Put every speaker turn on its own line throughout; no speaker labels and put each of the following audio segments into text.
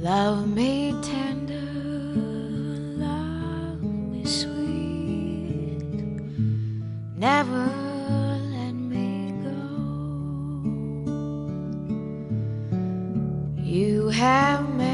Love me tender, love me sweet. Never let me go. You have made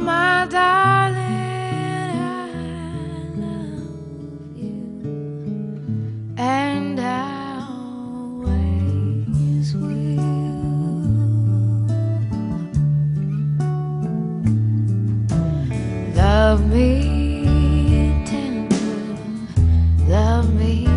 my darling, I love you, and I always will. Love me tender, love me.